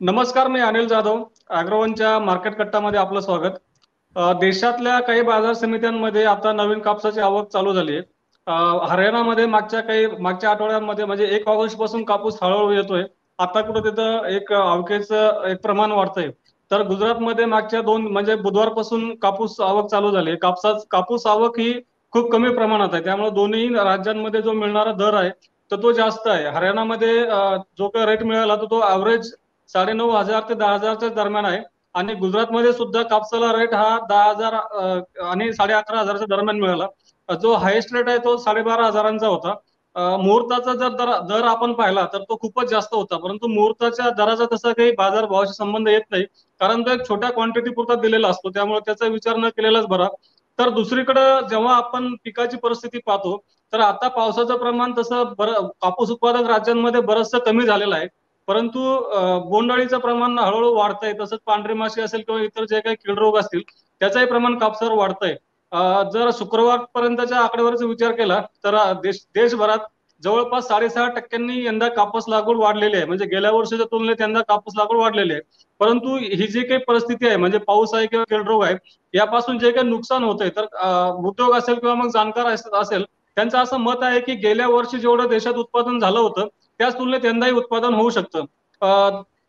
नमस्कार मी अनिल जाधव. अॅग्रोवनच्या मार्केट कट्टामध्ये आपलं स्वागत. देशातल्या काही बाजार समित्यांमध्ये आता नवीन कापसाची आवक चालू झाली आहे. हरियाणामध्ये मागच्या काही मागच्या आठवड्यांमध्ये म्हणजे एक ऑगस्टपासून कापूस हळूहळू येतोय. आता कुठं तिथं एक आवकेचं एक प्रमाण वाढतंय. तर गुजरातमध्ये मागच्या दोन म्हणजे बुधवारपासून कापूस आवक चालू झाली. कापसा कापूस आवक ही खूप कमी प्रमाणात आहे. त्यामुळे दोन्ही राज्यांमध्ये जो मिळणारा दर आहे तर तो जास्त आहे. हरियाणामध्ये जो काही रेट मिळाला तर तो ऍव्हरेज साडेनऊ हजार ते दहा हजारच्या दरम्यान आहे. आणि गुजरातमध्ये सुद्धा कापसाला रेट हा दहा हजार आणि साडे अकरा हजारच्या दरम्यान मिळाला. जो हायेस्ट रेट आहे तो साडेबारा हजारांचा होता. मुहूर्ताचा जर दर दर आपण पाहिला तर तो खूपच जास्त होता. परंतु मुहूर्ताच्या दराचा तसा काही बाजार भावाशी संबंध येत नाही. कारण तो एक छोट्या क्वांटिटी पुरता दिलेला असतो. त्यामुळे त्याचा विचार न केलेलाच बरा. तर दुसरीकडे जेव्हा आपण पिकाची परिस्थिती पाहतो तर आता पावसाचं प्रमाण तसं बरं कापूस उत्पादक राज्यांमध्ये बरचसं कमी झालेलं आहे. परंतु बोंडअळीचं प्रमाण हळूहळू वाढतंय. तसंच पांढरी माशी असेल किंवा इतर जे काही किडरोग असतील त्याचंही प्रमाण कापसावर वाढतंय. जर शुक्रवार पर्यंतच्या आकडेवारीचा विचार केला तर देश देशभरात जवळपास साडेसहा टक्क्यांनी यंदा कापूस लागवड वाढलेली आहे. म्हणजे गेल्या वर्षीच्या तुलनेत यंदा कापूस लागवड वाढलेली आहे. परंतु ही जी काही परिस्थिती आहे म्हणजे पाऊस आहे किंवा कीडरोग आहे यापासून जे काही नुकसान होतंय तर उद्योग असेल किंवा मग जाणकार असेल त्यांचं असं मत आहे की गेल्या वर्षी जेवढं देशात उत्पादन झालं होतं त्याच तुलनेत यंदाही उत्पादन होऊ शकतं.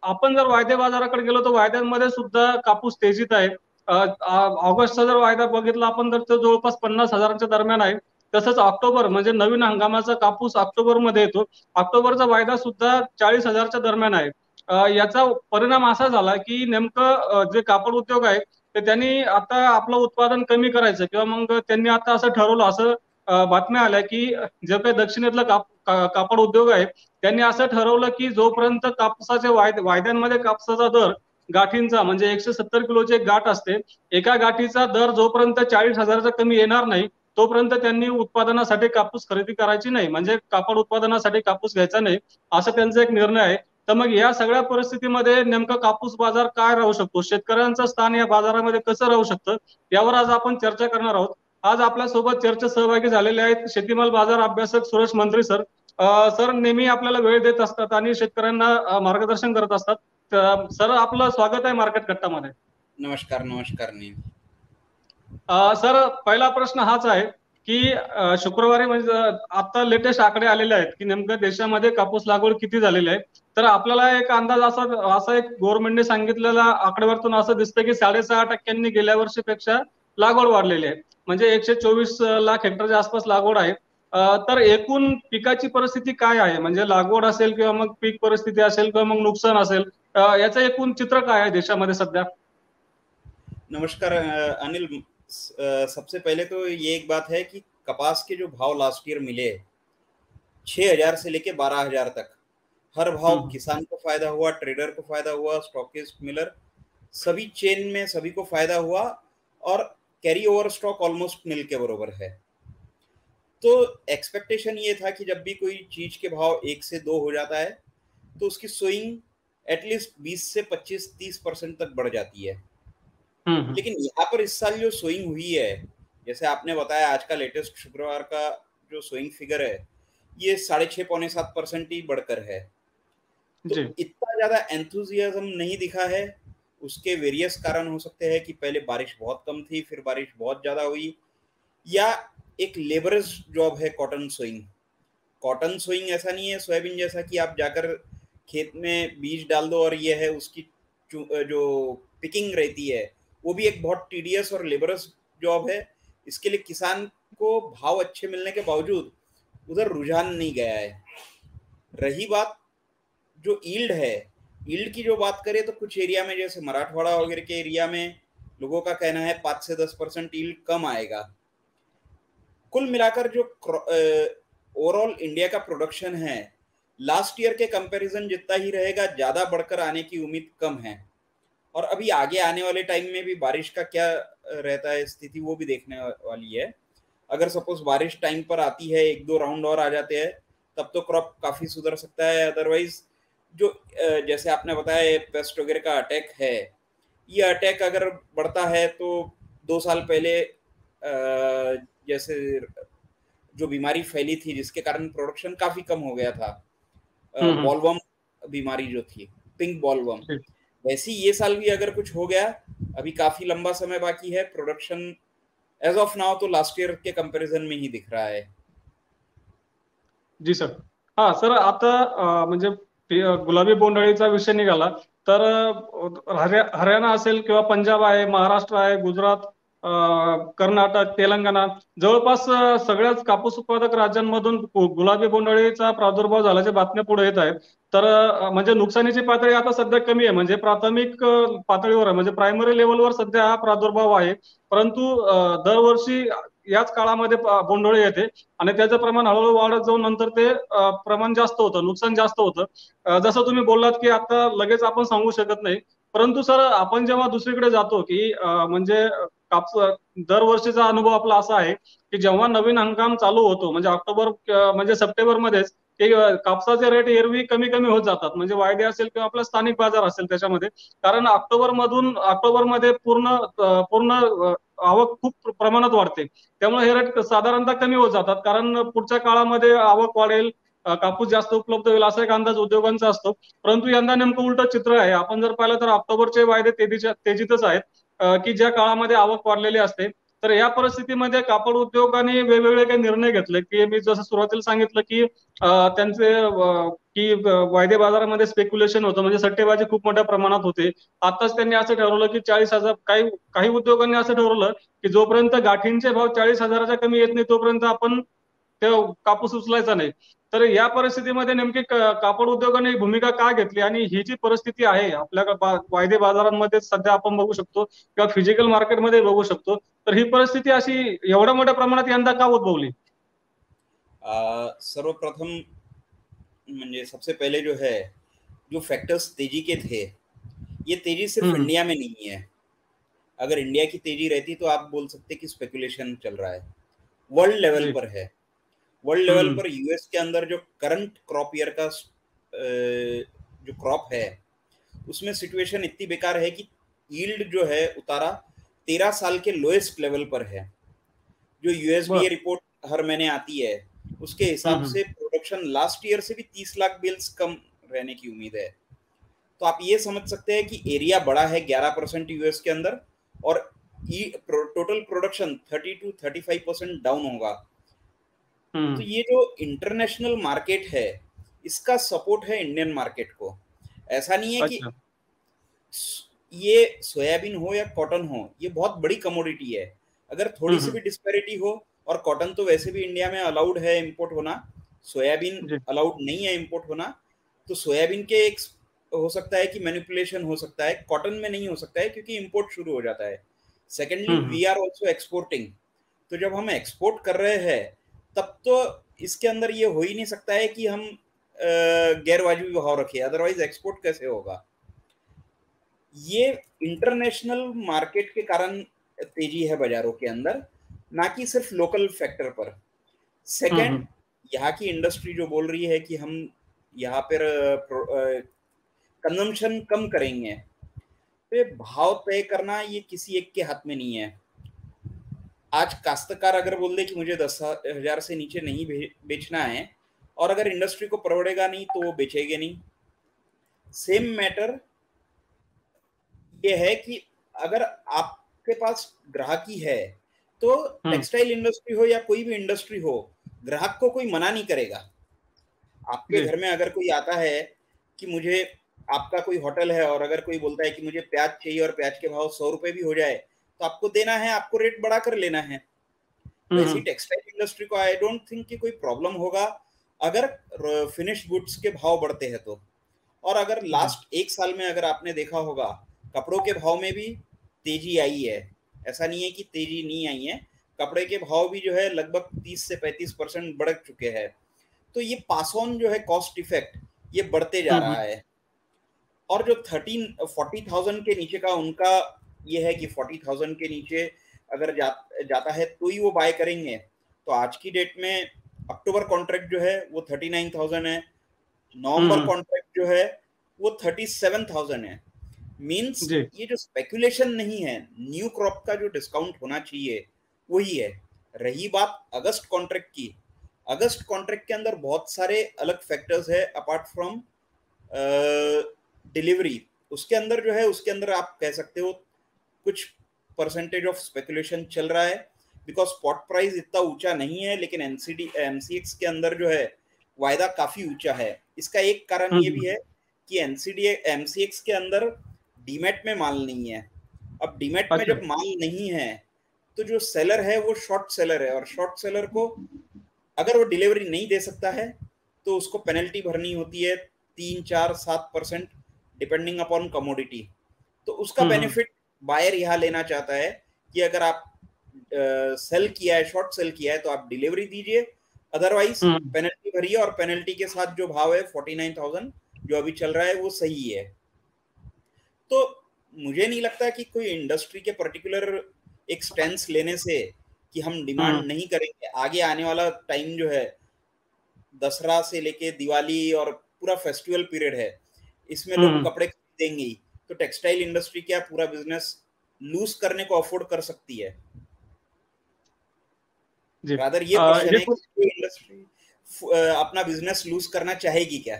आपण जर वायदे बाजाराकडे गेलो तर वायद्यांमध्ये सुद्धा कापूस तेजीत आहे. ऑगस्टचा जर वायदा बघितला आपण तर तो जवळपास पन्नास हजारांच्या दरम्यान आहे. तसंच ऑक्टोबर म्हणजे नवीन हंगामाचा कापूस ऑक्टोबरमध्ये येतो. ऑक्टोबरचा वायदा सुद्धा चाळीस हजारच्या दरम्यान आहे. याचा परिणाम असा झाला की नेमकं जे कापड उद्योग आहे ते त्यांनी आता आपलं उत्पादन कमी करायचं किंवा मग त्यांनी आता असं ठरवलं असं बातम्या आल्या की जे काही दक्षिणेतला काप कापड उद्योग आहे त्यांनी असं ठरवलं की जोपर्यंत कापसाच्या वायद्यांमध्ये कापसाचा दर गाठींचा म्हणजे एकशे सत्तर किलोची एक गाठ असते एका गाठीचा दर जोपर्यंत चाळीस हजाराचा कमी येणार नाही तोपर्यंत त्यांनी उत्पादनासाठी कापूस खरेदी करायची नाही म्हणजे कापड उत्पादनासाठी कापूस घ्यायचा नाही असं त्यांचा एक निर्णय आहे. तर मग या सगळ्या परिस्थितीमध्ये नेमकं कापूस बाजार काय राहू शकतो? शेतकऱ्यांचं स्थान या बाजारामध्ये कसं राहू शकतं? यावर आज आपण चर्चा करणार आहोत. आज आपल्यासोबत चर्चेत सहभागी झालेले आहेत शेतीमाल बाजार अभ्यासक सुरेश मंत्री सर. सर नेहमी आपल्याला वेळ देत असतात आणि शेतकऱ्यांना मार्गदर्शन करत असतात. सर आपलं स्वागत आहे मार्केट कट्टामध्ये. नमस्कार नमस्कार सर पहिला प्रश्न हाच आहे की शुक्रवारी म्हणजे आता लेटेस्ट आकडे आलेले आहेत की नेमकं देशामध्ये कापूस लागवड किती झालेली आहे? तर आपल्याला एक अंदाज असा असा एक गव्हर्नमेंटने सांगितलेला आकडेवारीतून असं दिसतं की साडेसहा टक्क्यांनी गेल्या वर्षीपेक्षा लागवड वाढलेली आहे. म्हणजे एकशे चोवीस लाख हेक्टरच्या आसपास लागवड आहे. तर एकूण पिकाची परिस्थिती काय आहे? म्हणजे लागवड असेल किंवा मग पीक परिस्थिती असेल किंवा मग नुकसान असेल याचं एकूण चित्र काय आहे देशामध्ये सध्या? नमस्कार अनिल. सबसे पहले तो ये एक बात है कि कपास के जो भाव लास्ट ईयर मिले छह हज़ार से लेके बारह हज़ार तक। हर भाव किसान को फ़ायदा हुआ ट्रेडर को फ़ायदा हुआ स्टॉकिस्ट मिलर सभी चेन में सभी को फ़ायदा हुआ और कैरी ओवर स्टॉक ऑलमोस्ट मिल के बरोबर है। तो एक्सपेक्टेशन ये था कि जब भी कोई चीज़ के भाव एक से दो हो जाता है तो उसकी स्विंग एटलीस्ट 20 से 25 30 परसेंट तक बढ़ जाती है। लेकिन यहाँ पर इस साल जो स्विंग हुई है जैसे आपने बताया आज का लेटेस्ट शुक्रवार का जो स्विंग फिगर है ये साढ़े छह पौने सात परसेंट ही बढ़कर है। तो इतना ज़्यादा एंथुजियाजम नहीं दिखा है उसके वेरियस कारण हो सकते हैं कि पहले बारिश बहुत कम थी, फिर बारिश बहुत ज़्यादा हुई। या एक लेबरस जॉब है कॉटन सोइंग कॉटन सोइंग ऐसा नहीं है, सोयाबीन जैसा कि आप जाकर खेत में बीज डाल दो और ये है, उसकी जो पिकिंग रहती है, वो भी एक बहुत टीडियस और लेबरस जॉब है। इसके लिए किसान को भाव अच्छे मिलने के बावजूद उधर रुझान नहीं गया है। रही बात जो ईल्ड है ईल्ड की जो बात करें तो कुछ एरिया में, जैसे मराठवाड़ा वगैरह के एरिया में लोगों का कहना है पाँच से दस परसेंट ईल्ड कम आएगा। कुल मिलाकर जो ओवरऑल इंडिया का प्रोडक्शन है लास्ट ईयर के कंपैरिजन जितना ही रहेगा, ज़्यादा बढ़कर आने की उम्मीद कम है। और अभी आगे आने वाले टाइम में भी बारिश का क्या रहता है स्थिति वो भी देखने वाली है। अगर सपोज़ बारिश टाइम पर आती है, एक दो राउंड और आ जाते हैं, तब तो क्रॉप काफ़ी सुधर सकता है अदरवाइज़ जो जैसे आपने बताया पेस्ट वगैरह का अटैक है। ये अटैक अगर बढ़ता है तो दो साल पहले जैसे जो बीमारी फैली थी जिसके कारण प्रोडक्शन काफ़ी कम हो गया था। बॉलवम बीमारी जो थी पिंक बॉल वम वैसे ये साल भी अगर कुछ हो गया अभी काफ़ी लंबा समय बाकी है प्रोडक्शन एज ऑफ़ नाउ तो लास्ट ईयर के कंपॅरिझन में ही दिख रहा है। जी सर। हाँ सर आता म्हणजे गुलाबी बोंडअळीचा विषय निघाला. तर हरियाणा असेल किंवा पंजाब आहे महाराष्ट्र आहे गुजरात कर्नाटक तेलंगणा. जवळपास सगळ्याच कापूस उत्पादक राज्यांमधून गुलाबी बोंडळीचा प्रादुर्भाव झाल्याच्या बातम्या पुढे येत आहेत. तर म्हणजे नुकसानीची पातळी आता सध्या कमी आहे. म्हणजे प्राथमिक पातळीवर आहे. म्हणजे प्रायमरी लेवलवर सध्या हा प्रादुर्भाव आहे. परंतु दरवर्षी याच काळामध्ये बोंडोळी येते. आणि त्याचं प्रमाण हळूहळू वाढत जाऊन नंतर ते प्रमाण जास्त होतं. नुकसान जास्त होतं. जसं तुम्ही बोललात की आता लगेच आपण सांगू शकत नाही. परंतु सर आपण जेव्हा दुसरीकडे जातो की म्हणजे कापूस दरवर्षीचा अनुभव आपला असा आहे की जेव्हा नवीन हंगाम चालू होतो म्हणजे ऑक्टोबर म्हणजे सप्टेंबर मध्येच ते कापसाचे रेट एरवी कमी कमी होत जातात. म्हणजे वायदे असेल किंवा आपला स्थानिक बाजार असेल त्याच्यामध्ये. कारण ऑक्टोबर मधून ऑक्टोबरमध्ये पूर्ण पूर्ण आवक खूप प्रमाणात वाढते. त्यामुळे हे रेट साधारणतः कमी होत जातात. कारण पुढच्या काळामध्ये आवक वाढेल कापूस जास्त उपलब्ध होईल असा एक अंदाज उद्योगांचा असतो. परंतु यंदा नेमकं उलट चित्र आहे. आपण जर पाहिलं तर ऑक्टोबरचे वायदे तेजीच्या तेजीतच आहेत. की ज्या काळामध्ये आवक वाढलेली असते तर या परिस्थितीमध्ये कापड उद्योगाने वेगवेगळे काही निर्णय घेतले. की मी जसं सुरुवातीला सांगितलं की त्यांचे की वायदे बाजारामध्ये स्पेक्युलेशन होतं. म्हणजे सट्टेबाजी खूप मोठ्या प्रमाणात होते. आताच त्यांनी असं ठरवलं की चाळीस हजार काही काही उद्योगांनी असं ठरवलं की जोपर्यंत गाठींचे भाव चाळीस हजाराच्या कमी येत नाही तोपर्यंत आपण ते कापूस उचलायचा नाही. तर या परिस्थितीमध्ये नेमकी कापड उद्योगाने भूमिका का घेतली? आणि ही जी परिस्थिती आहे आपल्या वायदे बाजारांमध्ये सध्या आपण बघू शकतो किंवा फ़िज़िकल मार्केटमध्ये बघू शकतो तर ही परिस्थिती अशी एवढ्या मोठ्या प्रमाणात यंदा का उद्भवली? सर्वप्रथम म्हणजे सबसे पहले जो है जो फैक्टर्स तेज़ी के थे ये तेज़ी सिर्फ़ इंडिया में नहीं है। अगर इंडिया की तेज़ी रहती तो आप बोल सकते कि स्पेकुलेशन चल रहा है। वर्ल्ड लेवल पर है। World level hmm. पर यूएस के अंदर जो करंट क्रॉप ईयर का जो क्रॉप है उसमें सिचुएशन इतनी बेकार है कि यील्ड जो है उतारा तेरह साल के लोएस्ट लेवल पर है जो यूएसबीए रिपोर्ट हर महीने आती है उसके हिसाब हम्म, से प्रोडक्शन लास्ट ईयर से भी तीस लाख बिल्स कम रहने की उम्मीद है तो आप ये समझ सकते हैं कि एरिया बड़ा है ग्यारह परसेंट यूएस के अंदर और total production thirty two thirty five percent down hmm हम्म। तो ये जो इंटरनेशनल मार्केट है इसका सपोर्ट है इंडियन मार्केट को। ऐसा नहीं है अच्छा। कि ये सोयाबीन हो या कॉटन हो ये बहुत बड़ी कमोडिटी है। अगर थोड़ी सी हम्म, भी डिस्पैरिटी हम्म। हो और कॉटन तो वैसे भी इंडिया में अलाउड है इंपोर्ट होना सोयाबीन अलाउड नहीं है इम्पोर्ट होना तो सोयाबीन के एक हो सकता है कि मैनिपुलेशन हो सकता है कॉटन में नहीं हो सकता है क्योंकि इम्पोर्ट शुरू हो जाता है। Secondly we are also exporting तो जब हम एक्सपोर्ट कर रहे हैं तब तो इसके अंदर ये हो ही नहीं सकता है कि हम गैर वाजबी भाव रखे अदरवाइज़ एक्सपोर्ट कैसे होगा? ये इंटरनेशनल मार्केट के कारण तेज़ी है बाजारों के अंदर ना कि सिर्फ़ लोकल फैक्टर पर। सेकंड यहाँ की इंडस्ट्री जो बोल रही है कि हम यहाँ पर कंजम्पशन कम करेंगे तो भाव तय करना ये किसी एक के हाथ में नहीं है। आज काश्तकार अगर बोल दे कि मुझे दस हज़ार से नीचे नहीं बेचना है और अगर इंडस्ट्री को परवड़ेगा नहीं तो वो बेचेगे नहीं। सेम मैटर ये है कि अगर आपके पास ग्राहकी है तो टेक्सटाइल हम्म। इंडस्ट्री हो या कोई भी इंडस्ट्री हो ग्राहक को कोई मना नहीं करेगा। आपके घर में अगर कोई आता है कि मुझे आपका कोई होटल है और अगर कोई बोलता है कि मुझे प्याज चाहिए और प्याज के भाव सौ रुपए भी हो जाए तो आपको देना है आपको रेट बढ़ा कर लेना है। ऐसी टेक्सटाइल इंडस्ट्री को आई डोंट थिंक कि कोई प्रॉब्लम होगा। अगर फिनिश गुड्स के भाव बढ़ते हैं तो। और अगर लास्ट एक साल में अगर आपने देखा होगा कपड़ों के भाव में भी तेज़ी आई है। ऐसा नहीं है कि तेज़ी नहीं आई है। कपड़े के भाव भी जो है लगभग 30 से 35 परसेंट बढ़ चुके हैं। तो ये पास ऑन जो है कॉस्ट इफ़ेक्ट ये बढ़ते जा रहा है। और जो थर्टीन फोर्टी थाउज़ेंड के नीचे का उनका ये है कि फोर्टी थाउज़ेंड के नीचे अगर जा, जाता है तो ही वो बाय करेंगे। तो आज की डेट में अक्टूबर कॉन्ट्रैक्ट जो है वो थर्टी नाइन थाउज़ेंड है नवंबर कॉन्ट्रैक्ट जो है वो थर्टी सेवन थाउज़ेंड है मीन्स ये जो स्पेकुलेशन नहीं है न्यू क्रॉप का जो डिस्काउंट होना चाहिए वही है। रही बात अगस्त कॉन्ट्रैक्ट की। अगस्त कॉन्ट्रैक्ट के अंदर बहुत सारे अलग फैक्टर्स है अपार्ट फ्रॉम डिलीवरी उसके अंदर जो है उसके अंदर आप कह सकते हो कुछ परसेंटेज ऑफ़ स्पेकुलेशन चल रहा है बिकॉज़ स्पॉट प्राइस इतना ऊँचा नहीं है लेकिन एनसीडी एमसीएक्स के अंदर जो है वायदा काफ़ी ऊँचा है इसका एक कारण ये भी है कि एनसीडी एमसीएक्स के अंदर डीमेट में माल नहीं है अब डीमेट में अच्छा। जब माल नहीं है तो जो सेलर है वो शॉर्ट सेलर है और शॉर्ट सेलर को अगर वो डिलीवरी नहीं दे सकता है तो उसको पेनल्टी भरनी होती है तीन चार सात परसेंट डिपेंडिंग अपॉन कमोडिटी तो उसका हम्म। बेनिफिट बायर यहाँ लेना चाहता है कि अगर आप सेल uh, किया है शॉर्ट सेल किया है तो आप डिलीवरी दीजिए अदरवाइज़ हम्म। पेनल्टी भरिए और पेनल्टी के साथ जो भाव है फोर्टी नाइन थाउज़ेंड जो अभी चल रहा है वो सही है तो मुझे नहीं लगता कि कोई इंडस्ट्री के पर्टिकुलर एक स्टेंस लेने से कि हम डिमांड हम्म। नहीं करेंगे आगे आने वाला टाइम जो है दसरा से लेके दिवाली और पूरा फेस्टिवल पीरियड है इसमें लोग हम्म। कपड़े खरीदेंगे ही तो टेक्सटाइल इंडस्ट्री क्या पूरा बिज़नेस लूज करने को अफोर्ड कर सकती है? जी। रादर ये क्वेश्चन है कि इंडस्ट्री अपना बिझनेस लूज करना चाहेगी क्या?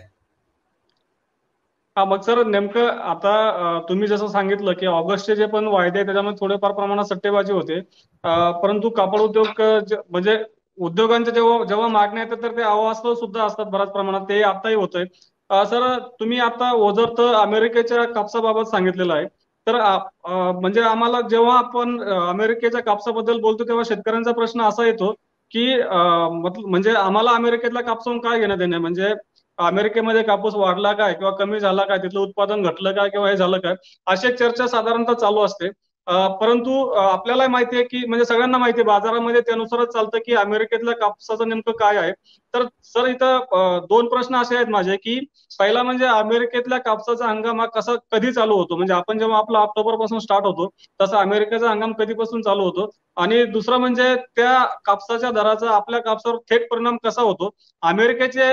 हा मग सर नेमकं आता तुम्ही जसं सांगितलं की ऑगस्टचे जे पण वायदे आहेत त्याच्यामध्ये थोडेफार प्रमाणात सट्टेबाजी होते. परंतु कापड उद्योग म्हणजे उद्योगांच्या जेव्हा जेव्हा मागण्या येतात तर ते अवास्तव सुद्धा असतात बऱ्याच प्रमाणात. ते आताही होतंय. अ, सर तुम्ही आता ओझरत अमेरिकेच्या कापसाबाबत सांगितलेलं आहे. तर म्हणजे आम्हाला जेव्हा आपण अमेरिकेच्या कापसाबद्दल बोलतो तेव्हा शेतकऱ्यांचा प्रश्न असा येतो की म्हणजे आम्हाला अमेरिकेतल्या कापसाहून काय घेणं देणं म्हणजे अमेरिकेमध्ये कापूस वाढला काय किंवा कमी झाला काय? तिथलं उत्पादन घटलं काय किंवा हे झालं काय? अशी चर्चा साधारणतः चालू असते. परंतु आपल्याला माहिती आहे की म्हणजे सगळ्यांना माहिती आहे बाजारामध्ये त्यानुसारच चालतं की अमेरिकेतल्या कापसाचं नेमकं काय आहे. तर सर इथं दोन प्रश्न असे आहेत माझे की पहिला म्हणजे अमेरिकेतल्या कापसाचा हंगाम हा कसा कधी चालू होतो? म्हणजे आपण जेव्हा आपला ऑक्टोबरपासून स्टार्ट होतो तसा अमेरिकेचा हंगाम कधीपासून चालू होतो? आणि दुसरं म्हणजे त्या कापसाच्या दराचा आपल्या कापसावर थेट परिणाम कसा होतो? अमेरिकेचे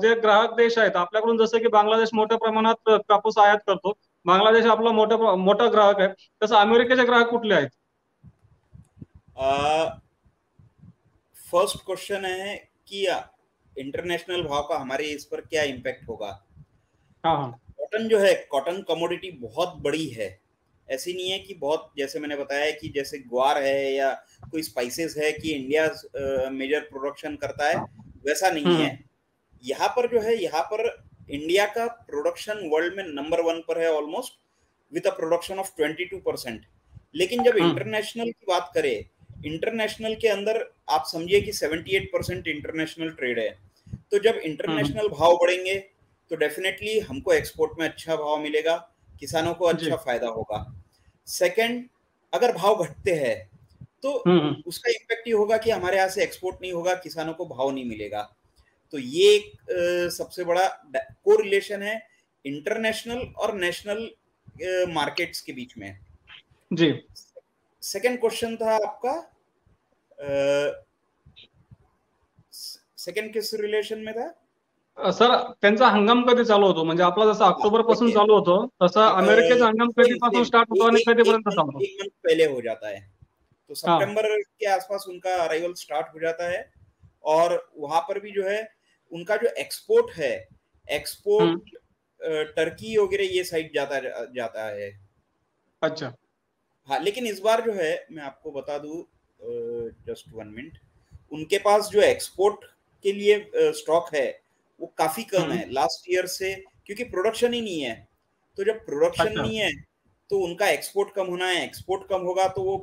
जे ग्राहक देश आहेत आपल्याकडून जसं की बांगलादेश मोठ्या प्रमाणात कापूस आयात करतो बांगलादेश आपला मोठा मोठा ग्राहक आहे. तसं अमेरिकेचे ग्राहक कुठले आहेत? फ़र्स्ट क्वेश्चन है कि इंटरनेशनल भाव का हमारे इस पर क्या इम्पैक्ट होगा? हाँ हाँ। कॉटन जो है कॉटन कमोडिटी बहुत बड़ी है। ऐसी नहीं है कि बहुत जैसे मैंने बताया कि जैसे ग्वार है या कोई स्पाइसेस है कि इंडिया मेजर प्रोडक्शन करता है वैसा नहीं हम्म। है। यहाँ पर जो है यहाँ पर इंडिया का प्रोडक्शन वर्ल्ड में नंबर वन पर है almost with a production of 22 percent लेकिन जब। इंटरनेशनल की बात करें इंटरनेशनल के अंदर आप समझिए कि 78 परसेंट इंटरनेशनल ट्रेड है। तो जब इंटरनेशनल भाव बढ़ेंगे तो डेफिनेटली हमको एक्सपोर्ट में अच्छा भाव मिलेगा किसानों को अच्छा फ़ायदा होगा। सेकंड अगर भाव घटते हैं तो हम्म, उसका इम्पैक्ट ये होगा कि हमारे यहाँ से एक्सपोर्ट नहीं होगा किसानों को भाव नहीं मिलेगा। तो ये एक सबसे बड़ा को रिलेशन है इंटरनेशनल और नेशनल मार्केट्स के बीच में। जी। सेकंड क्वेश्चन था आपका सेकंड किस रिलेशन में था? सर त्यांचा हंगाम कधी चालू होतो? म्हणजे आपला जसं ऑक्टोबर पासून चालू होतो तसं अमेरिकेचा हंगाम कधीपासून स्टार्ट होतो आणि कधीपर्यंत चालतो एक मंथ पहले हो जाता है। तो सितंबर के आसपास उनका अराइवल स्टार्ट हो जाता है और वहाँ पर भी जो है उनका जो एक्सपोर्ट है एक्सपोर्ट टर्की वगैरह ये साइड जाता जाता है अच्छा हाँ लेकिन इस बार जो है मैं आपको बता दूँ जस्ट वन मिनट उनके पास जो एक्सपोर्ट के लिए स्टॉक है वो काफ़ी कम हम्म। है लास्ट ईयर से क्योंकि प्रोडक्शन ही नहीं है तो जब प्रोडक्शन अच्छा। नहीं है तो उनका एक्सपोर्ट कम होना है एक्सपोर्ट कम होगा तो वो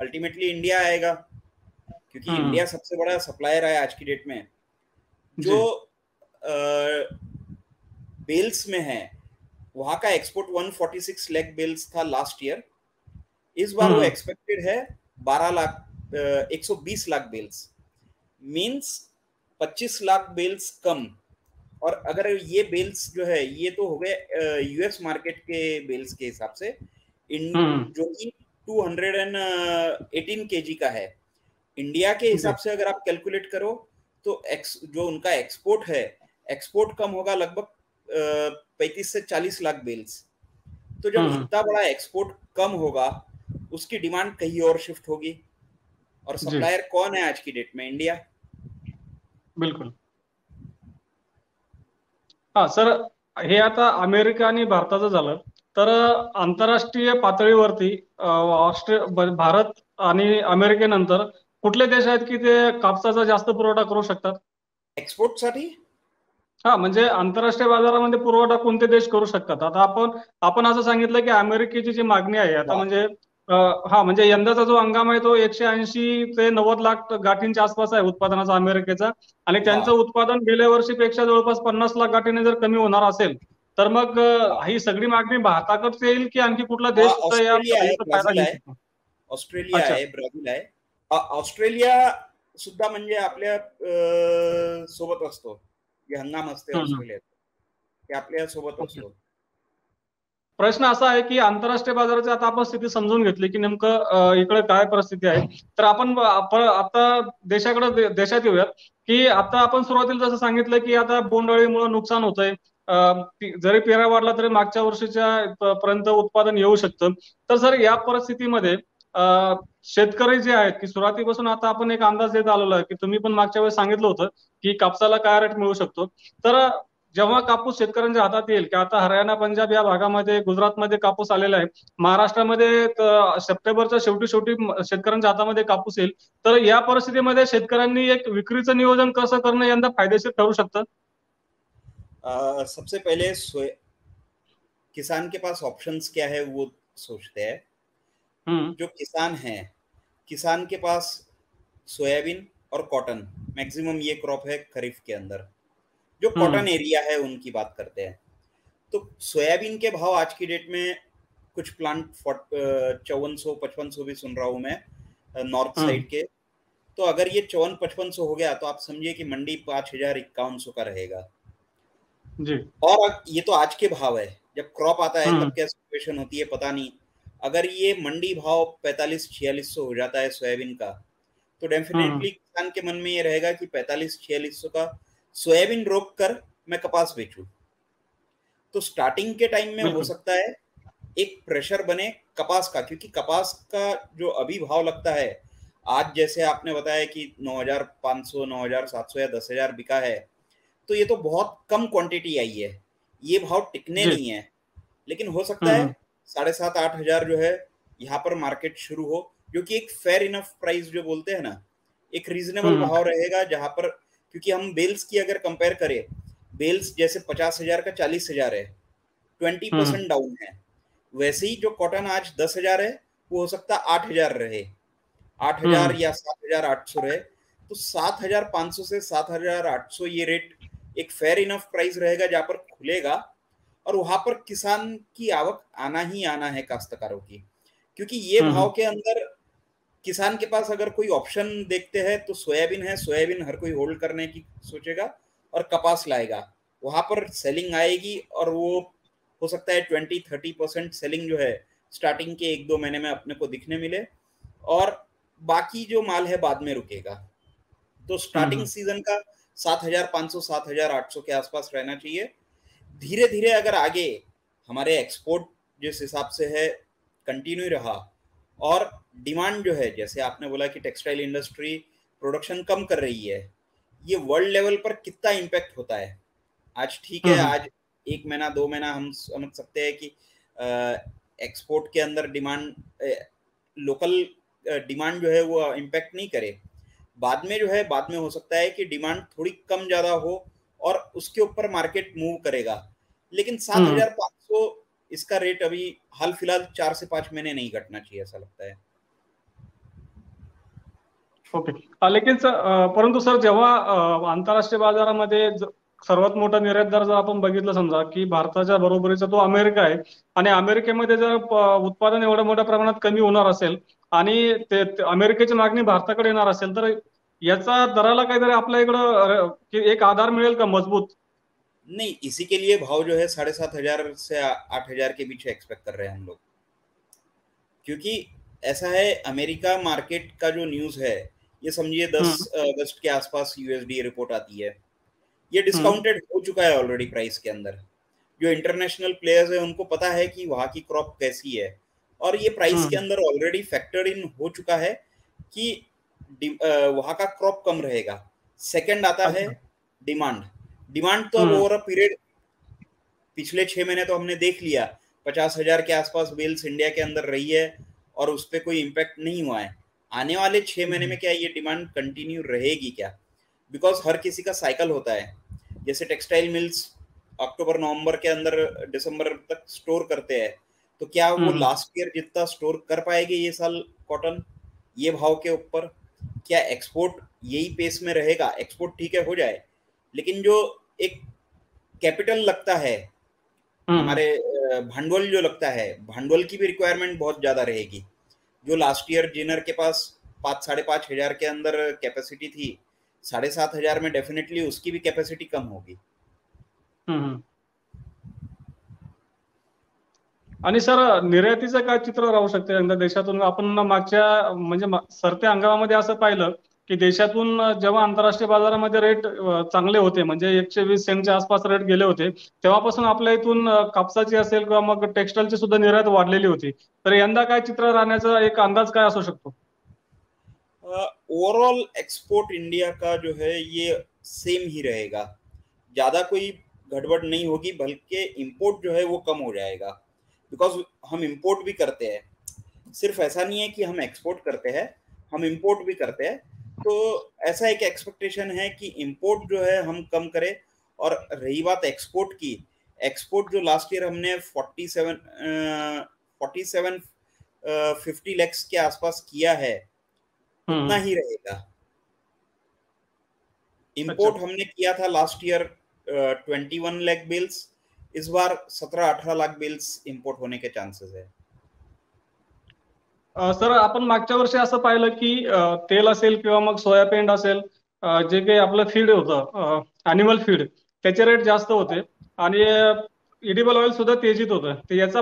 अल्टीमेटली इंडिया आएगा क्योंकि हम्म। इंडिया सबसे बड़ा सप्लायर है आज की डेट में जो बेल्स में है वहाँ का एक्सपोर्ट 146 लाख बेल्स था लास्ट ईयर इस बार वो हम्म। एक्सपेक्टेड है 12 लाख एक सौ बीस lakh bales means 25 lakh bales कम। और अगर ये बेल्स जो है ये तो हो गए यूएस मार्केट के बेल्स के हिसाब से। इन हम्म। जो कि 218 केजी का है। इंडिया के हिसाब से अगर आप कैलकुलेट करो तो एक्स जो उनका एक्सपोर्ट है एक्सपोर्ट कम होगा लगभग पैंतीस से चालीस लाख बेल्स तो जब हम्म। इतना बड़ा एक्सपोर्ट कम होगा उसकी डिमांड कहीं और शिफ्ट होगी। और सप्लायर कौन है आज की डेट में? इंडिया बिलकुल। हा सर हे आता अमेरिका आणि भारताचं झालं तर आंतरराष्ट्रीय पातळीवरती भारत आणि अमेरिकेनंतर कुठले देश आहेत की ते कापसाचा जास्त पुरवठा करू शकतात? एक्सपोर्टसाठी हा म्हणजे आंतरराष्ट्रीय बाजारामध्ये पुरवठा कोणते देश करू शकतात? आता आपण आपण असं सांगितलं की अमेरिकेची जी मागणी आहे आता म्हणजे हा म्हणजे यंदाचा जो हंगाम आहे तो एकशे ऐंशी ते नव्वद लाख गाठींच्या आसपास आहे उत्पादनाचा अमेरिकेचा. आणि त्यांचं उत्पादन गेल्या वर्षीपेक्षा जवळपास पन्नास लाख गाठीने जर कमी होणार असेल तर मग ही सगळी मागणी भारताकडे येईल की आणखी कुठला देश ऑस्ट्रेलिया आहे ब्राझील आहे. ऑस्ट्रेलिया सुद्धा म्हणजे आपल्यासोबत असतो. हंगाम असते ऑस्ट्रेलियात. ते आपल्यासोबत असतो. प्रश्न असा आहे की आंतरराष्ट्रीय बाजाराची आता आपण स्थिती समजून घेतली की नेमकं इकडे काय परिस्थिती आहे. तर आपण आता देशाकडे देशात येऊयात की आता आपण सुरुवातीला जसं सांगितलं की आता बोंडअळीमुळे नुकसान होतंय. जरी पेरा वाढला तरी मागच्या वर्षीच्या पर्यंत उत्पादन येऊ शकतं. तर सर या परिस्थितीमध्ये शेतकरी जे आहेत की सुरुवातीपासून आता आपण एक अंदाज देत आलेलो आहे की तुम्ही पण मागच्या वेळेस सांगितलं होतं की कापसाला काय रेट मिळू शकतो. तर जेव्हा कापूस शेतकऱ्यांच्या हातात येईल की आता हरियाणा पंजाब या भागामध्ये गुजरातमध्ये कापूस आलेला आहे महाराष्ट्रामध्ये सप्टेंबरच्या शेवटी शेवटी शेतकऱ्यांच्या हातामध्ये कापूस येईल तर या परिस्थितीमध्ये शेतकऱ्यांनी एक विक्रीचं नियोजन कसं करणं यंदा फायदेशीर ठरू शकतं? सबसे पहले किसान के पास ऑप्शंस क्या है वो सोचते हैं। जो किसान है किसान के पास सोयाबीन और कॉटन मैक्सिमम ये क्रॉप है खरीफ के अंदर। जो कॉटन हम्म। एरिया है उनकी बात करते हैं। तो सोयाबीन के भाव आज की डेट में कुछ प्लांट चौवन सौ पचपन सौ भी सुन रहा हूँ मैं नॉर्थ साइड हम्म। के। तो अगर ये चौवन पचपन सौ हो गया तो आप समझिए कि मंडी पाँच हज़ार इक्यावन सौ का रहेगा। जी। और ये तो आज के भाव है। जब क्रॉप आता है तब हम्म। क्या सिचुएशन होती है पता नहीं। अगर ये मंडी भाव पैतालीस छियालीस सौ हो जाता है सोयाबीन का तो डेफिनेटली किसान के मन में ये रहेगा कि पैतालीस छियालीस सौ का सोयाबीन रोक कर मैं कपास बेचू। तो स्टार्टिंग के टाइम में हो सकता है एक प्रेशर बने कपास का क्योंकि कपास का जो अभी भाव लगता है आज जैसे आपने बताया कि 9500 9700 या 10000 बिका है तो ये तो बहुत कम क्वांटिटी आई है। ये भाव टिकने नहीं है। लेकिन हो सकता है साढ़े सात आठ हज़ार जो है यहाँ पर मार्केट शुरू हो जो कि एक फेयर इनफ प्राइस जो बोलते हैं ना एक रीजनेबल भाव रहेगा जहाँ पर क्योंकि हम बेल्स की अगर कंपेयर करें बेल्स जैसे पचास हज़ार का चालीस हज़ार है ट्वेंटी परसेंट डाउन है वैसे ही जो कॉटन आज दस हज़ार है वो हो सकता आठ हज़ार रहे आठ हज़ार हम्म। या सात हज़ार आठ सौ रहे तो सात हज़ार पाँच सौ से सात हज़ार आठ सौ ये रेट एक फेयर इनफ प्राइस रहेगा जहाँ पर खुलेगा और वहाँ पर किसान की आवक आना ही आना है काश्तकारों की। क्योंकि ये हम्म, भाव हम्म। के अंदर किसान के पास अगर कोई ऑप्शन देखते हैं तो सोयाबीन है सोयाबीन हर कोई होल्ड करने की सोचेगा और कपास लाएगा। वहाँ पर सेलिंग आएगी और वो हो सकता है ट्वेंटी थर्टी परसेंट सेलिंग जो है स्टार्टिंग के एक दो महीने में अपने को दिखने मिले और बाकी जो माल है बाद में रुकेगा। तो स्टार्टिंग सीज़न का सात हज़ार पाँच सौ सात हज़ार आठ सौ के आसपास रहना चाहिए। धीरे धीरे अगर आगे हमारे एक्सपोर्ट जिस हिसाब से है कंटिन्यू रहा और डिमांड जो है जैसे आपने बोला कि टेक्सटाइल इंडस्ट्री प्रोडक्शन कम कर रही है ये वर्ल्ड लेवल पर कितना इम्पैक्ट होता है? आज ठीक है आज एक महीना दो महीना हम समझ सकते हैं कि एक्सपोर्ट के अंदर डिमांड लोकल डिमांड जो है वो इम्पैक्ट नहीं करे। बाद में जो है बाद में हो सकता है कि डिमांड थोड़ी कम ज़्यादा हो और उसके ऊपर मार्केट मूव करेगा। लेकिन सात हजार पाँच सौ इसका रेट अभी हाल फिलहाल चार से पांच महीने नहीं घटना चाहिए ऐसा लगता है। ओके लेकिन परंतु सर जेव्हा आंतरराष्ट्रीय बाजारामध्ये सर्वात मोठा निर्यातदार जर आपण बघितलं समजा की भारताच्या बरोबरीचा तो अमेरिका आहे आणि अमेरिकेमध्ये जर उत्पादन एवढ्या मोठ्या प्रमाणात कमी होणार असेल आणि ते अमेरिकेची मागणी भारताकडे येणार असेल तर याचा दराला काहीतरी आपल्या इकडं एक आधार मिळेल का मजबूत? नहीं इसी के लिए भाव जो है साढ़े सात हज़ार से आठ हज़ार के बीच एक्सपेक्ट कर रहे हैं हम लोग क्योंकि ऐसा है अमेरिका मार्केट का जो न्यूज़ है ये समझिए दस हम्म। अगस्त के आसपास यूएसडी रिपोर्ट आती है ये डिस्काउंटेड हम्म। हो चुका है ऑलरेडी प्राइस के अंदर जो इंटरनेशनल प्लेयर्स है उनको पता है कि वहाँ की क्रॉप कैसी है और ये प्राइस के हम्म। अंदर ऑलरेडी फैक्टर इन हो चुका है कि वहाँ का क्रॉप कम रहेगा सेकंड आता है डिमांड अच्छा। डिमांड तो अब ओवर अ पीरियड पिछले छह महीने तो हमने देख लिया। पचास हज़ार के आसपास बेल्स इंडिया के अंदर रही है और उस पर कोई इम्पैक्ट नहीं हुआ है। आने वाले छह महीने में क्या ये डिमांड कंटिन्यू रहेगी क्या? बिकॉज़ हर किसी का साइकिल होता है। जैसे टेक्सटाइल मिल्स अक्टूबर नवंबर के अंदर दिसंबर तक स्टोर करते हैं। तो क्या वो लास्ट हम्म। ईयर जितना स्टोर कर पाएगी ये साल कॉटन ये भाव के ऊपर। क्या एक्सपोर्ट यही पेस में रहेगा? एक्सपोर्ट ठीक है हो जाए। लेकिन जो एक कैपिटल लगता है हम्म। हमारे भांडवल जो लगता है भांडवल की भी रिक्वायरमेंट बहुत ज़्यादा रहेगी जो लास्ट ईयर जिनर के पास पाँच साढ़े पाँच हज़ार के अंदर कैपेसिटी थी साढ़े सात हज़ार में डेफिनेटली उसकी भी कैपेसिटी कम होगी हम्म। आणि सर निर्यातीचं काय चित्र राहू शकते यंदा देशातून आपण मागच्या म्हणजे सरत्या हंगामामध्ये असं पाहिलं की देशातून जेव्हा आंतरराष्ट्रीय बाजारामध्ये रेट चांगले होते, म्हणजे एकशे वीस सेंटच्या आसपास रेट गेले होते, तेव्हापासून आपल्या इथून कापसाची असेल किंवा मग टेक्सटाईलची सुद्धा निर्यात वाढलेली होती. तर यंदा काय चित्र राहण्याचा एक अंदाज काय असू शकतो? ओवरऑल एक्सपोर्ट इंडिया का जो है, ये सेम ही रहेगा. ज़्यादा कोई गड़बड़ नहीं होगी, बल्कि इंपोर्ट जो है, वो कम हो जाएगा. बिकॉज़ हम इंपोर्ट भी करते हैं. सिर्फ़ ऐसा नहीं है कि हम एक्सपोर्ट करते हैं, हम इंपोर्ट भी करते हैं तो ऐसा एक एक्सपेक्टेशन है कि इंपोर्ट जो है हम कम करें और रही बात एक्सपोर्ट की एक्सपोर्ट जो लास्ट ईयर हमने 47 47 50 लैक्स के आसपास किया है हम्म। उतना ही रहेगा इंपोर्ट अच्छा। हमने किया था लास्ट ईयर 21 लैख बिल्स इस बार 17 18 लाख बिल्स इंपोर्ट होने के चांसेस है सर, आपण मागच्या वर्षी असं पाहिलं की तेल मग सोयाबीन असेल जे काही आपलं फ़ीड होतं अॅनिमल फ़ीड त्याचे रेट जास्त होते. इडिबल ऑइल सुद्धा तेजीत होतं.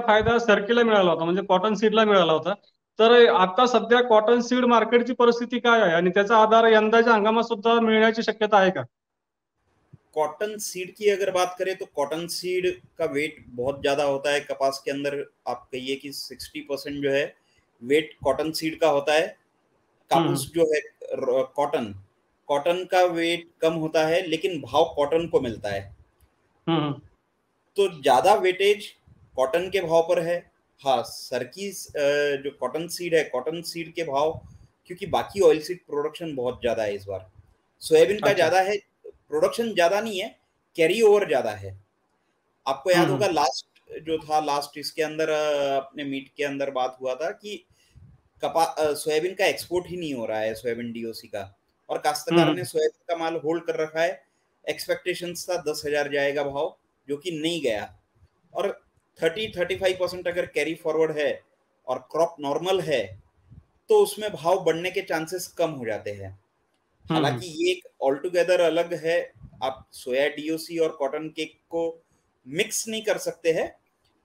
फ़ायदा सर्कीला मिळाला होता कॉटन सीडला मिळाला होता. तर, आता सध्या कॉटन सीड मार्केटची परिस्थिती काय आहे? आणि त्याचा आधार यंदाच्या हंगामात सुद्धा मिळण्याची शक्यता आहे का? कॉटन सीड की अगर बात करें तो कॉटन सीड का वेट बहुत ज़्यादा होता है. कपास के अंदर आप कहिए कि सिक्सटी परसेंट जो है वेट कॉटन सीड का होता है कापूस हम्म। जो है कॉटन कॉटन का वेट कम होता है लेकिन भाव कॉटन को मिलता है हम्म। तो ज़्यादा वेटेज कॉटन के भाव पर है हाँ सर की जो कॉटन सीड है कॉटन सीड के भाव क्योंकि बाकी ऑयल सीड प्रोडक्शन बहुत ज़्यादा है इस बार सोयाबीन अच्छा। का। ज़्यादा है प्रोडक्शन ज़्यादा नहीं है कैरी ओवर ज़्यादा है आपको याद हम्म। होगा लास्ट जो था लास्ट इसके अंदर अपने मीट के अंदर बात हुआ था कि कपा सोयाबीन का एक्सपोर्ट ही नहीं हो रहा है सोयाबीन डीओसी का और काश्तकार हम्म। ने सोयाबीन का माल होल्ड कर रखा है एक्सपेक्टेशन था दस हज़ार जाएगा भाव जो कि नहीं गया और थर्टी थर्टी फाइव परसेंट अगर कैरी फॉरवर्ड है और क्रॉप नॉर्मल है तो उसमें भाव बढ़ने के चांसेस कम हो जाते हैं हम्म। हालाँकि ये एक ऑल टुगेदर अलग है आप सोया डीओसी और कॉटन केक को मिक्स नहीं कर सकते हैं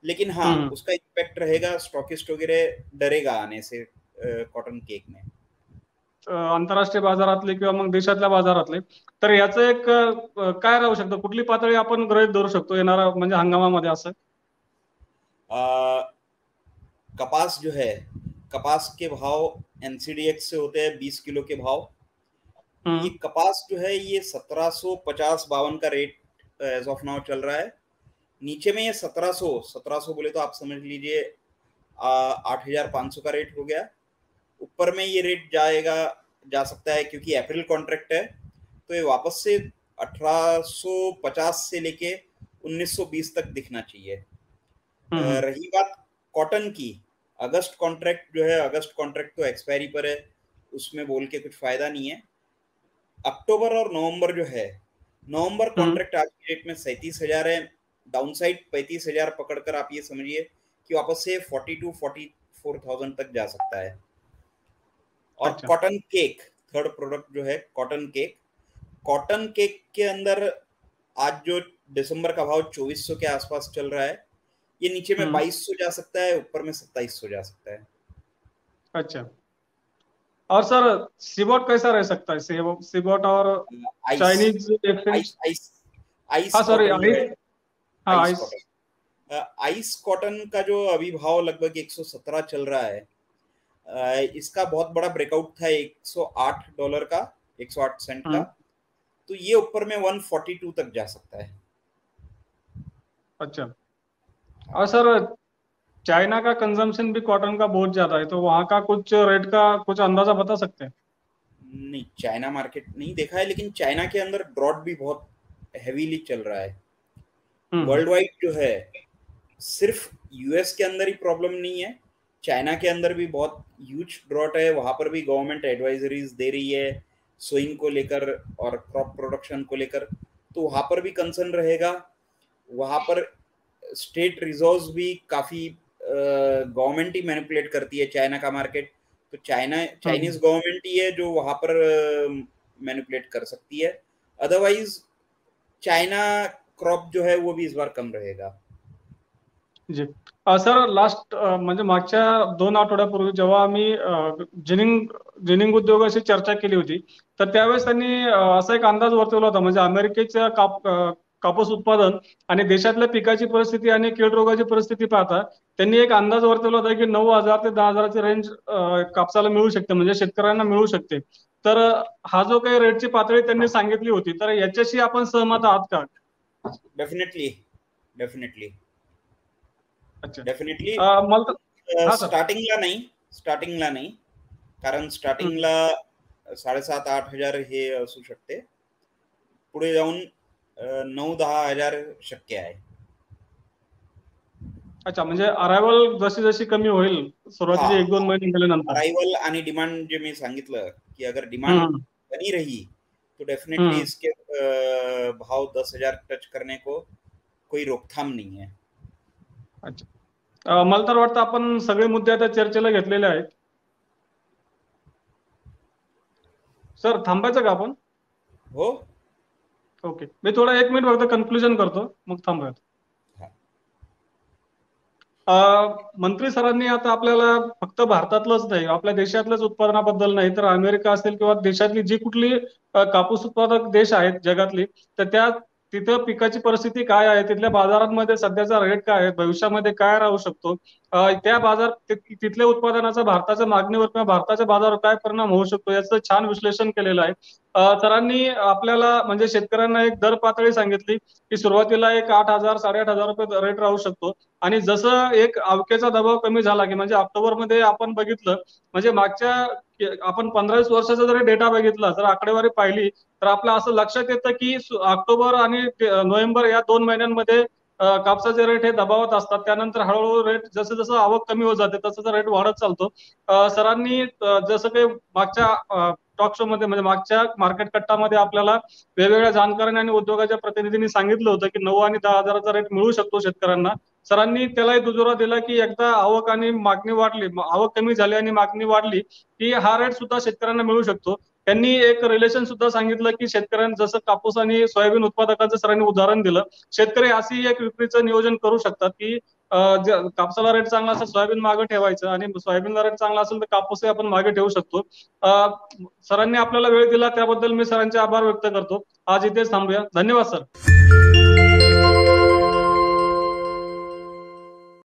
लेकिन हाँ हम्म। उसका इम्पैक्ट रहेगा स्टॉकिस्ट वगैरह डरेगा आने से कॉटन केक में आंतरराष्ट्रीय बाजारातले किंवा मग देशातल्या बाजारातले तर याचं एक काय राहू शकतं? कुठली पातळी आपण गृहित धरू शकतो येणारा म्हणजे हंगामामध्ये असं? कपास जो है कपास के भाव एनसीडीएक्स से होते हैं बीस किलो के भाव. हम्म। ये कपास जो है ये सत्रह सो पचास बावन का रेट एज ऑफ़ नाउ चल रहा है. नीचे में ये सत्रह सो सत्रह सो बोले तो आप समझ लीजिए आठ हज़ार पाँच सौ का रेट हो गया. ऊपर में ये रेट जाएगा जा सकता है क्योंकि अप्रैल कॉन्ट्रैक्ट है तो ये वापस से 1850 से लेके 1920 तक दिखना चाहिए हम्म। रही बात कॉटन की अगस्त कॉन्ट्रैक्ट जो है अगस्त कॉन्ट्रैक्ट तो एक्सपायरी पर है उसमें बोल के कुछ फ़ायदा नहीं है अक्टूबर और नवंबर जो है नवंबर कॉन्ट्रैक्ट हम्म। आज की डेट में सैतीस हज़ार है डाउन साइड पैंतीस हज़ार पकड़कर आप ये समझिए कि वापस से forty two forty four thousand तक जा सकता है और अच्छा। कॉटन केक थर्ड प्रोडक्ट जो है कॉटन केक कॉटन केक के अंदर आज जो दिसंबर का भाव 2400 के आसपास चल रहा है ये नीचे में 2200 हम्म। जा सकता है ऊपर में 2700 जा सकता है। अच्छा। और सर सीबोट कैसा रह सकता है? सीबोट और Chinese ICE ICE sorry ICE ICE cotton का जो अभी भाव लगभग 117 चल रहा है इसका बहुत बड़ा ब्रेकआउट था 108 डॉलर का 108 सेंट का। हाँ। तो ये ऊपर में 142 तक जा सकता है। अच्छा। और सर चाइना का कंजम्पशन भी कॉटन का बहुत ज़्यादा है तो वहाँ का कुछ रेट का कुछ अंदाज़ा बता सकते हैं? नहीं चाइना मार्केट नहीं देखा है लेकिन चाइना के अंदर ड्रॉट भी बहुत हैवीली चल रहा है। वर्ल्ड वाइड जो है सिर्फ़ यूएस के अंदर ही प्रॉब्लम नहीं है। चाइना के अंदर भी बहुत ह्यूज ड्रॉट है वहाँ पर भी गवर्नमेंट एडवाइजरीज दे रही है सोइंग को लेकर और क्रॉप प्रोडक्शन को लेकर। तो वहाँ पर भी कंसर्न रहेगा। वहाँ पर स्टेट रिजोर्व भी काफ़ी गवर्नमेंट ही मैनिपुलेट करती है चाइना का मार्केट तो चाइना चाइनीज़ गवर्नमेंट ही है जो वहाँ पर मैनिपुलेट कर सकती है। अदरवाइज़ चाइना क्रॉप जो है वो भी इस बार कम रहेगा। जी। सर लास्ट म्हणजे मागच्या दोन आठवड्यापूर्वी जेव्हा आम्ही जिनिंग जिनिंग उद्योगाशी चर्चा केली होती तर त्यावेळेस त्यांनी असा एक अंदाज वर्तवला होता म्हणजे अमेरिकेच्या काप कापूस उत्पादन आणि देशातल्या पिकाची परिस्थिती आणि कीड रोगाची परिस्थिती पाहता त्यांनी एक अंदाज वर्तवला होता की नऊ हजार ते दहा हजाराची रेंज कापसाला मिळू शकते म्हणजे शेतकऱ्यांना मिळू शकते. तर हा जो काही रेटची पातळी त्यांनी सांगितली होती तर याच्याशी आपण सहमत आहात का? डेफिनेटली डेफिनेटली डेफिनेटली स्टार्टिंगला नाही स्टार्टिंगला नाही कारण स्टार्टिंगला साडेसात आठ हज़ार हे असू शकते. पुढे जाऊन नऊ दहा हज़ार शक्य आहे. अच्छा म्हणजे अरायवल जशी जशी कमी होईल सुरुवातीचे एक दोन महिने गेल्यानंतर. अरायवल आणि डिमांड जे मी सांगितलं की अगर डिमांड बनी रही तो डेफिनेटली इसके भाव दस हज़ार टच करने को कोई रोकथाम नहीं है. अच्छा. मला तर वाटतं आपण सगळे मुद्दे आता चर्चेला घेतलेले आहेत. सर थांबायचं का आपण? हो. ओके. मी थोडा एक मिनिट फक्त कन्क्लुजन करतो. मग थांबूयात. मंत्री सरांनी आता आपल्याला फक्त भारतातलंच नाही आपल्या देशातल्याच उत्पादनाबद्दल नाही तर अमेरिका असेल किंवा देशातली जी कुठली कापूस उत्पादक देश आहेत जगातली तर त्या तिथं पिकाची परिस्थिती काय आहे? तिथल्या बाजारांमध्ये सध्याचा रेट काय आहे? भविष्यामध्ये काय राहू शकतो? त्या बाजार तिथल्या उत्पादनाचा भारताच्या मागणीवर किंवा भारताच्या बाजारावर काय परिणाम होऊ शकतो याचं छान विश्लेषण केलेलं आहे. सरांनी आपल्याला म्हणजे शेतकऱ्यांना एक दर पातळी सांगितली की सुरुवातीला एक आठ हजार साडेआठ हजार रुपये रेट राहू शकतो. आणि जसं एक अवकेचा दबाव कमी झाला की म्हणजे ऑक्टोबरमध्ये आपण बघितलं म्हणजे मागच्या आपण पंधरा वीस वर्षाचा जरी डेटा बघितला जर आकडेवारी पाहिली तर आपल्या असं लक्षात येतं की ऑक्टोबर आणि नोव्हेंबर या दोन महिन्यांमध्ये कापसाचे रेट हे दबावत असतात. त्यानंतर हळूहळू रेट जसं जसं आवक कमी होत जाते तसं रेट वाढत चालतो. सरांनी जसं काही मागच्या टॉक शो मध्ये म्हणजे मागच्या मार्केट कट्टामध्ये आपल्याला वेगवेगळ्या जाणकारांनी आणि उद्योगाच्या प्रतिनिधींनी सांगितलं होतं की नऊ आणि दहा हजाराचा रेट मिळू शकतो शेतकऱ्यांना. सरांनी त्यालाही दुजोरा दिला की एकदा आवक आणि मागणी वाढली आवक कमी झाली आणि मागणी वाढली की हा रेट सुद्धा शेतकऱ्यांना मिळू शकतो. त्यांनी एक रिलेशन सुद्धा सांगितलं की शेतकऱ्यांना जसं कापूस आणि सोयाबीन उत्पादकांचं सरांनी उदाहरण दिलं शेतकरी अशी एक विक्रीचं नियोजन करू शकतात की कापसाला रेट चांगला असेल सोयाबीन मागे ठेवायचं आणि सोयाबीनला रेट चांगला असेल तर कापूसही आपण मागे ठेवू शकतो. सरांनी आपल्याला वेळ दिला त्याबद्दल मी सरांचे आभार व्यक्त करतो. आज इथेच थांबूया. धन्यवाद सर.